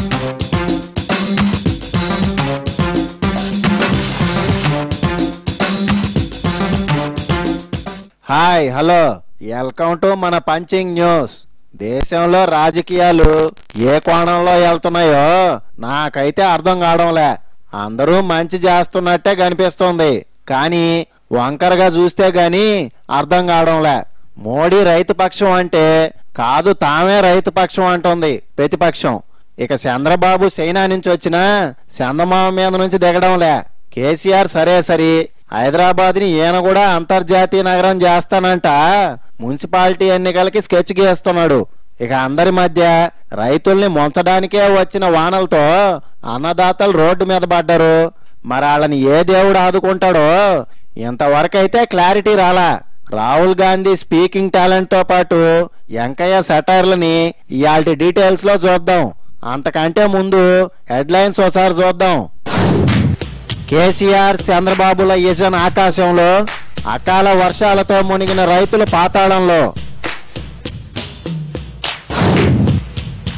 Hi hello. Welcome to మన punching news. దేశంలో రాజకీయాలు ఏ కోణంలో వెళ్తున్నాయో నాకైతే అర్థం కావడంలే. అందరూ మంచి చేస్తున్నట్టే కనిపిస్తుంది. కానీ వంకరగా చూస్తే గాని అర్థం కావడంలే. మోడీ రైతు పక్షం అంటే కాదు తామే రైతు పక్షం అంటుంది ప్రతిపక్షం. ఇక చంద్రబాబు చైనా నుంచి వచ్చిన చందమామ మీద నుంచి దిగడంలే. కేసీఆర్ సరే సరి. హైదరాబాద్ని ఈయన కూడా అంతర్జాతీయ నగరం చేస్తానంట. మున్సిపాలిటీ ఎన్నికలకి స్కెచ్ గీస్తున్నాడు. ఇక అందరి మధ్య రైతుల్ని ముంచడానికే వచ్చిన వానలతో అన్నదాతలు రోడ్డు మీద పడ్డారు. మరి వాళ్ళని ఏ దేవుడు ఆదుకుంటాడో? ఇంతవరకైతే క్లారిటీ రాలా. రాహుల్ గాంధీ స్పీకింగ్ టాలెంట్తో పాటు వెంకయ్య సెటైర్లని ఇవాళ డీటెయిల్స్లో చూద్దాం. అంతకంటే ముందు హెడ్లైన్స్ ఒకసారి చూద్దాం. కేసీఆర్ చంద్రబాబుల యజన్ ఆకాశంలో అకాల వర్షాలతో మునిగిన రైతులు పాతాళంలో.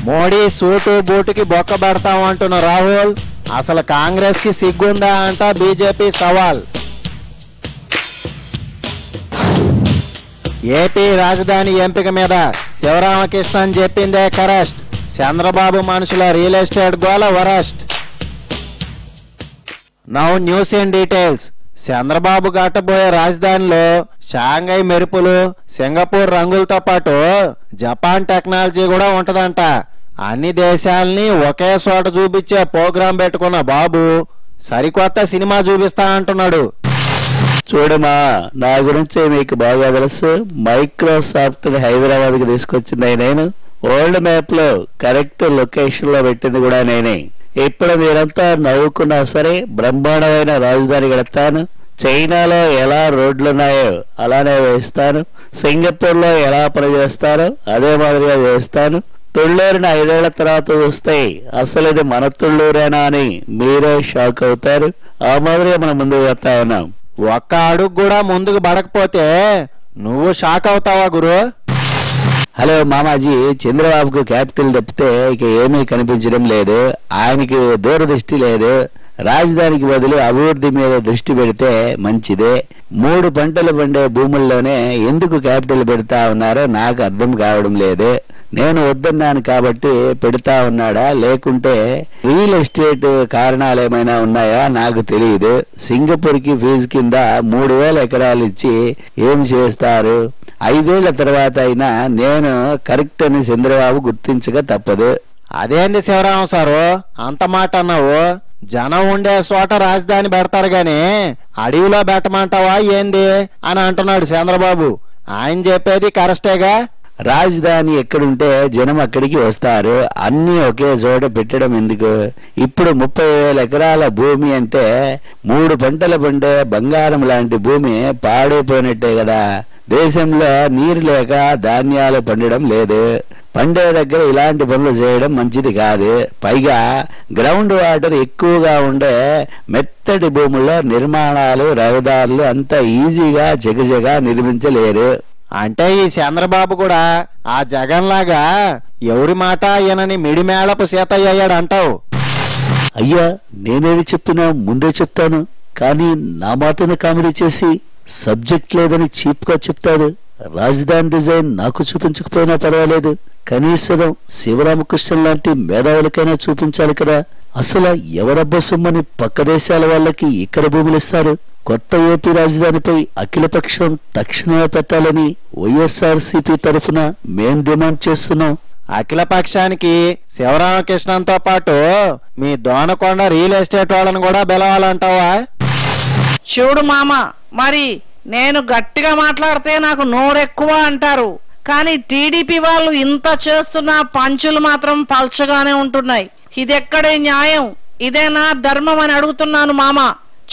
మోడీ సూటు బూటుకి బొక్క అంటున్న రాహుల్ అసలు కాంగ్రెస్కి సిగ్గుందా అంట బీజేపీ సవాల్. ఏపీ రాజధాని ఎంపిక మీద శివరామకృష్ణన్ చెప్పిందే కరెస్ట్. చంద్రబాబు మనుషుల రియల్ ఎస్టేట్ గోల worst. Now news in details Chandrababu కట్టబోయే రాజధానిలో షాంఘై మెరుపులు సింగపూర్ రంగులతో పాటు జపాన్ టెక్నాలజీ కూడా ఉంటదంట. అన్ని దేశాల్ని ఒకే చోట చూపించే ప్రోగ్రాం పెట్టుకున్న బాబు సరికొత్త సినిమా చూపిస్తా అంటున్నాడు. చూడమా నా గురించి మీకు బాగా తెలుసు. మైక్రోసాఫ్ట్ హైదరాబాద్కి తీసుకొచ్చింది నేను. ఓల్డ్ మ్యాప్లో కరెక్ట్ లొకేషన్లో పెట్టింది కూడా నేనే. ఇప్పుడు మీరంతా నవ్వుకున్నా సరే బ్రహ్మాండమైన రాజధాని కడతాను. చైనాలో ఎలా రోడ్లున్నాయో అలానే వేస్తాను. సింగపూర్లో ఎలా పనిచేస్తారో అదే మాదిరిగా చేస్తాను తుళ్ళూరుని ఐదేళ్ళ తర్వాత చూస్తే అసలు ఇది మన తుళ్ళూరేనా అని మీరే షాక్ అవుతారు. ఆ మాదిరిగా మనం ముందుకు వెళ్తా ఉన్నాం. ఒక్క అడుగు కూడా ముందుకు పడకపోతే నువ్వు షాక్ అవుతావా గురు? హలో మామాజీ చంద్రబాబుకు క్యాపిటల్ తప్పితే ఇక ఏమీ కనిపించడం లేదు. ఆయనకి దూరదృష్టి లేదు. రాజధానికి బదులు అభివృద్ధి మీద దృష్టి పెడితే మంచిదే. మూడు పంటలు పండే భూముల్లోనే ఎందుకు క్యాపిటల్ పెడతా ఉన్నారో నాకు అర్థం కావడం లేదు. నేను వద్దన్నాను కాబట్టి పెడతా ఉన్నాడా? లేకుంటే రియల్ ఎస్టేట్ కారణాలు ఏమైనా ఉన్నాయా? నాకు తెలియదు. సింగపూర్కి ఫీజు కింద మూడు వేల ఎకరాలు ఇచ్చి ఏం చేస్తారు? ఐదేళ్ళ తర్వాత అయినా నేను కరెక్ట్ అని చంద్రబాబు గుర్తించక తప్పదు. అదేంది శివరామ సారు. అంత మాట అన్నావు. జనం ఉండే చోట రాజధాని పెడతారు గాని అడవిలో పెట్టమంటావా ఏంది అని అంటున్నాడు చంద్రబాబు. ఆయన చెప్పేది కరెస్టేగా రాజధాని ఎక్కడుంటే జనం అక్కడికి వస్తారు. అన్ని ఒకే చోట పెట్టడం ఎందుకు? ఇప్పుడు ముప్పై వేల ఎకరాల భూమి అంటే మూడు పంటలు పండే బంగారం లాంటి భూమి పాడైపోయినట్టే కదా. దేశంలో నీరు లేక ధాన్యాలు పండడం లేదు. పండే దగ్గర ఇలాంటి పనులు చేయడం మంచిది కాదు. పైగా గ్రౌండ్ వాటర్ ఎక్కువగా ఉండే మెత్తటి భూముల్లో నిర్మాణాలు రహదారులు అంత ఈజీగా జగజగా నిర్మించలేరు. అంటే ఈ చంద్రబాబు కూడా ఆ జగన్ లాగా ఎవరి మాట ఈయనని మిడిమేళపు సీత అయ్యాడు అంటావు అయ్యా నేనేది చెప్తున్నా ముందే చెప్తాను. కానీ నా మాటను కామెడీ చేసి సబ్జెక్ట్ లేదని చీప్గా చెప్తారు చెప్తాడు. రాజధాని డిజైన్ నాకు చూపించకపోయినా పర్వాలేదు. కనీసం శివరామకృష్ణ లాంటి మేధావులకైనా చూపించాలి కదా. అసలు ఎవరబ్బ సొమ్మని పక్క దేశాల వాళ్ళకి ఇక్కడ భూములు ఇస్తారు? కొత్త ఏపీ రాజధానిపై అఖిలపక్షం తక్షణమే పెట్టాలని వైఎస్ఆర్సీపీ తరఫున మేం డిమాండ్ చేస్తున్నాం. అఖిలపక్షానికి శివరామకృష్ణంతో పాటు మీ దోనకొండ రియల్ ఎస్టేట్ వాళ్ళని కూడా పిలవాలంటావా? చూడు మామ మరి నేను గట్టిగా మాట్లాడితే నాకు నోరెక్కువ అంటారు. కానీ టీడీపీ వాళ్ళు ఇంత చేస్తున్న పంచులు మాత్రం పల్చగానే ఉంటున్నాయి. ఇదెక్కడే న్యాయం? ఇదేనా ధర్మం అని అడుగుతున్నాను మామ.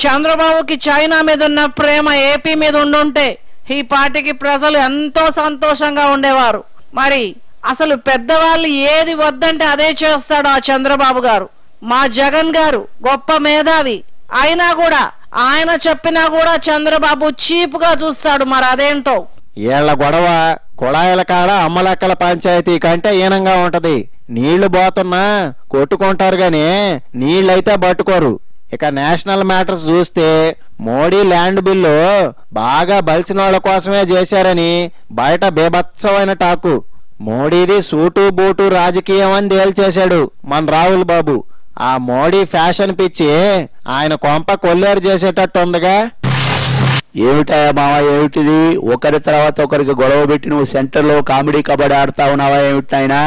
చంద్రబాబుకి చైనా మీద ఉన్న ప్రేమ ఏపీ మీద ఉండుంటే ఈ పార్టీకి ప్రజలు ఎంతో సంతోషంగా ఉండేవారు. మరి అసలు పెద్దవాళ్ళు ఏది వద్దంటే అదే చేస్తాడు ఆ చంద్రబాబు గారు. మా జగన్ గారు గొప్ప మేధావి. అయినా కూడా ఆయన చెప్పినా కూడా చంద్రబాబు చీప్గా చూస్తాడు మరి అదేంటో. వీళ్ళ గొడవ కుళాయిల కాడ అమ్మలెక్కల పంచాయతీ కంటే ఈనంగా ఉంటది. నీళ్ళు పోతున్నా కొట్టుకుంటారు గాని నీళ్ళైతే పట్టుకోరు. ఇక నేషనల్ మ్యాటర్స్ చూస్తే మోడీ ల్యాండ్ బిల్లు బాగా బలిసిన వాళ్ళ కోసమే చేశారని బయట బేభత్సమైన టాకు. మోడీది సూటు బూటు రాజకీయం అని తేల్చేశాడు మన రాహుల్ బాబు. ఆ మోడీ ఫ్యాషన్ పిచ్చి ఆయన కొంప కొల్లేరు చేసేటట్టు ఉందిగా ఏమిటాయా మామ ఏమిటిది? ఒకరి తర్వాత ఒకరికి గొడవ పెట్టి నువ్వు సెంటర్లో కామెడీ కబడ్డీ ఆడుతా ఉన్నావా ఏమిటైనా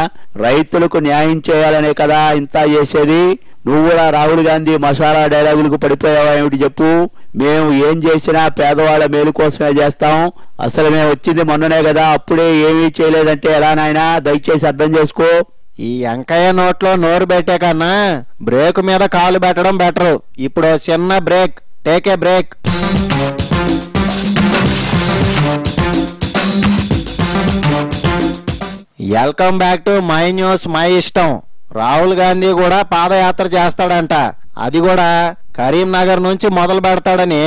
రైతులకు న్యాయం చేయాలనే కదా ఇంత చేసేది. నువ్వు కూడా రాహుల్ గాంధీ మసాలా డైలాగులకు పడిపోయావా ఏమిటి చెప్పు. మేము ఏం చేసినా పేదవాళ్ళ మేలు కోసమే చేస్తాం. అసలు మేము వచ్చింది మొన్ననే కదా అప్పుడే ఏమీ చేయలేదంటే ఎలా నాయనా? దయచేసి అర్థం చేసుకో. ఈ వెంకయ్య నోట్లో నోరు పెట్టే కన్నా బ్రేక్ మీద కాలు పెట్టడం బెటరు. ఇప్పుడు చిన్న break. Take a break welcome back to my news my ఇష్టం. రాహుల్ గాంధీ కూడా పాదయాత్ర చేస్తాడంట. అది కూడా కరీంనగర్ నుంచి మొదలు పెడతాడని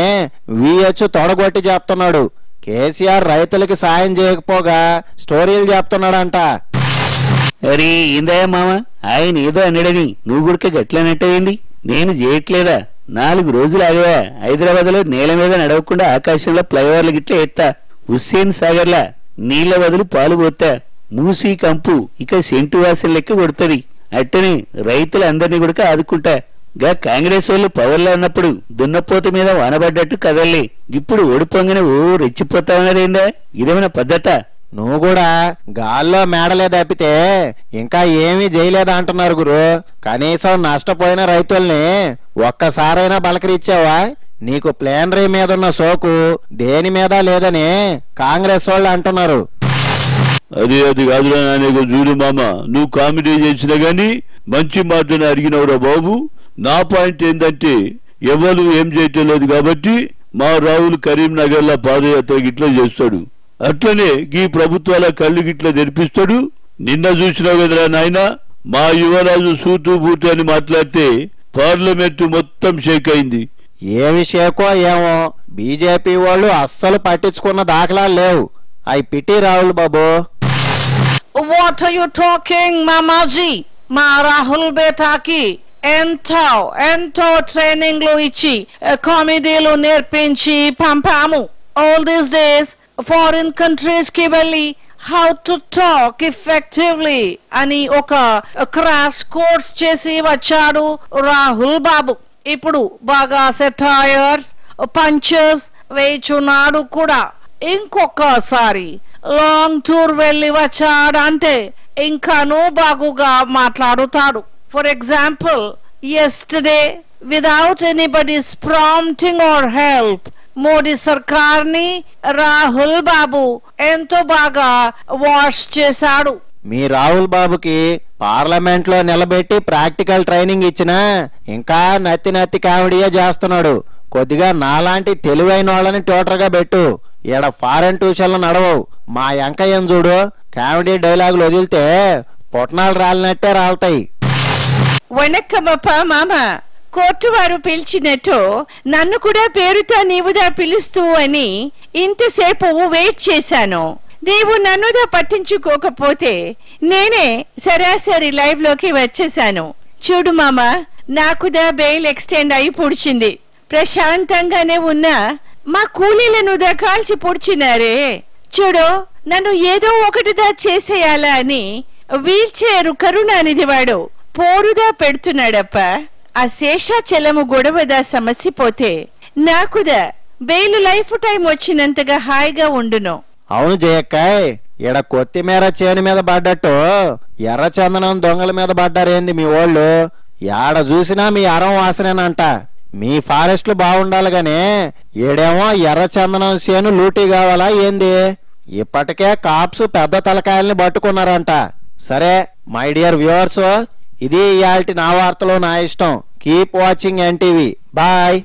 విహెచ్ తొడగొట్టి చెప్తున్నాడు. కేసీఆర్ రైతులకి సాయం చేయకపోగా స్టోరీలు చెప్తున్నాడంట. అరే ఏందయ్యా మామ? ఆయన ఏదో అన్నాడని నువ్వు గుడిక గట్లనట్టయింది నేను చేయట్లేదా? నాలుగు రోజులు ఆగా హైదరాబాద్లో నేల మీద నడవకుండా ఆకాశంలో ఫ్లైఓవర్లు గిట్ల ఎత్తా. హుస్సేన్ సాగర్లా నీళ్ళ వదులు పాలు పోతా మూసి కంపు ఇక సెంటు వాసన లెక్క కొడుతుంది. అట్టని రైతులందరినీ కూడా ఆదుకుంటా. గా కాంగ్రెస్ వాళ్ళు పవర్లో ఉన్నప్పుడు దున్నపోత మీద వానబడ్డట్టు కదల్లే. ఇప్పుడు ఓడిపోగానే ఓ రెచ్చిపోతా ఉన్నదేందా ఇదేమైనా పద్ధత? నువ్వు కూడా గాల్లో మేడలే తప్పితే ఇంకా ఏమీ చేయలేదా అంటున్నారు గురు. కనీసం నష్టపోయిన రైతుల్ని ఒక్కసారైనా బలకరిచ్చావా నీకు ప్లేనరీ మీద ఉన్న సోకు దేని మీద లేదని కాంగ్రెస్ వాళ్ళు అంటున్నారు. అదే అది కాదురా నానేగో చూడు మామ నువ్వు కామెడీ చేసినా గానీ మంచి మాటను అడిగినవురా బాబు. నా పాయింట్ ఏంటంటే ఎవరు ఏం చేయటం లేదు కాబట్టి మా రాహుల్ కరీంనగర్లో పాదయాత్ర గిట్లా చేస్తాడు. అట్లనే ఈ ప్రభుత్వాల కళ్ళు గిట్లా తెరిపిస్తాడు. నిన్న చూసినావు కదరా నాయన మా యువరాజు సూతు బూతు అని మాట్లాడితే పార్లమెంట్ మొత్తం షేక్ అయింది. ఏమి షేకో ఏమో బీజేపీ వాళ్ళు అస్సలు పట్టించుకున్న దాఖలాలు లేవు. అయి పిటి రాహుల్ బాబు. What are you talking, Mamaji? మా రాహుల్ బేటాకి ఎంతో ఎంతో ట్రైనింగ్లు ఇచ్చి కామెడీలు నేర్పించి పంపాము. ఆల్ దీస్ డేస్ ఫారిన్ కంట్రీస్కి వెళ్ళి హౌ టు టాక్ ఎఫెక్టివ్లీ అని ఒక క్రాష్ కోర్స్ చేసి వచ్చాడు రాహుల్ బాబు. ఇప్పుడు బాగా సెటైర్స్ పంచెస్ వేచున్నాడు కూడా. ఇంకొకసారి లాంగ్ టూర్ వెళ్ళి వచ్చాడంటే ఇంకాను బాగుగా మాట్లాడుతాడు. For example yesterday without anybody's prompting or help Modi సర్కార్ని Rahul Babu ఎంతో బాగా వాష్ చేశాడు. మీ రాహుల్ బాబుకి పార్లమెంట్లో నిలబెట్టి ప్రాక్టికల్ ట్రైనింగ్ ఇచ్చినా ఇంకా నత్తి నత్తి కామెడీయే చేస్తున్నాడు. కొద్దిగా నాలాంటి తెలివైన వాళ్ళని ట్యూటర్గా పెట్టు. ఈడ ఫారెన్ ట్యూషన్లు నడవవు. మా ఎంకయ్యం చూడు కామెడీ డైలాగులు వదిలితే పొట్నాలు రాలినట్టే రాలుతాయి. వణక్కమప్ప మామ. కోర్టు వారు పిలిచినట్టు నన్ను కూడా పేరుతో నీవుదా పిలుస్తూ అని ఇంతసేపు వెయిట్ చేశాను. నీవు నన్నుదా పట్టించుకోకపోతే నేనే సరాసరి లైవ్లోకి వచ్చేశాను. చూడు మామ నాకుదా బెయిల్ ఎక్స్టెండ్ అయి పొడిచింది. ప్రశాంతంగానే ఉన్నా మా కూలీలనుదా కాల్చి పొడిచినారే. చూడు నన్ను ఏదో ఒకటిదా చేసేయాలా అని వీల్ చైర్ కరుణానిధి వాడు పోరుదా పెడుతున్నాడప్ప. ఆ శేషాచలము గొడవదా సమస్య పోతే నాకుదా బెయిల్ లైఫ్ టైం వచ్చినంతగా హాయిగా ఉండును. అవును జయక్కాయ్ ఈడ కొత్తిమీర చేను మీద పడ్డట్టు ఎర్ర చందనం దొంగల మీద పడ్డారేంది మీ ఓళ్ళు? ఏడ చూసినా మీ అరం వాసనేనంట. మీ ఫారెస్ట్లు బాగుండాలి గాని ఈడేమో ఎర్ర చందనం చేను లూటీ కావాలా ఏంది? ఇప్పటికే కాప్స్ పెద్ద తలకాయల్ని పట్టుకున్నారంట. సరే మై డియర్ వ్యూవర్స్ ఇది ఇయాల్టి నా వార్తలో నా ఇష్టం. Keep watching NTV bye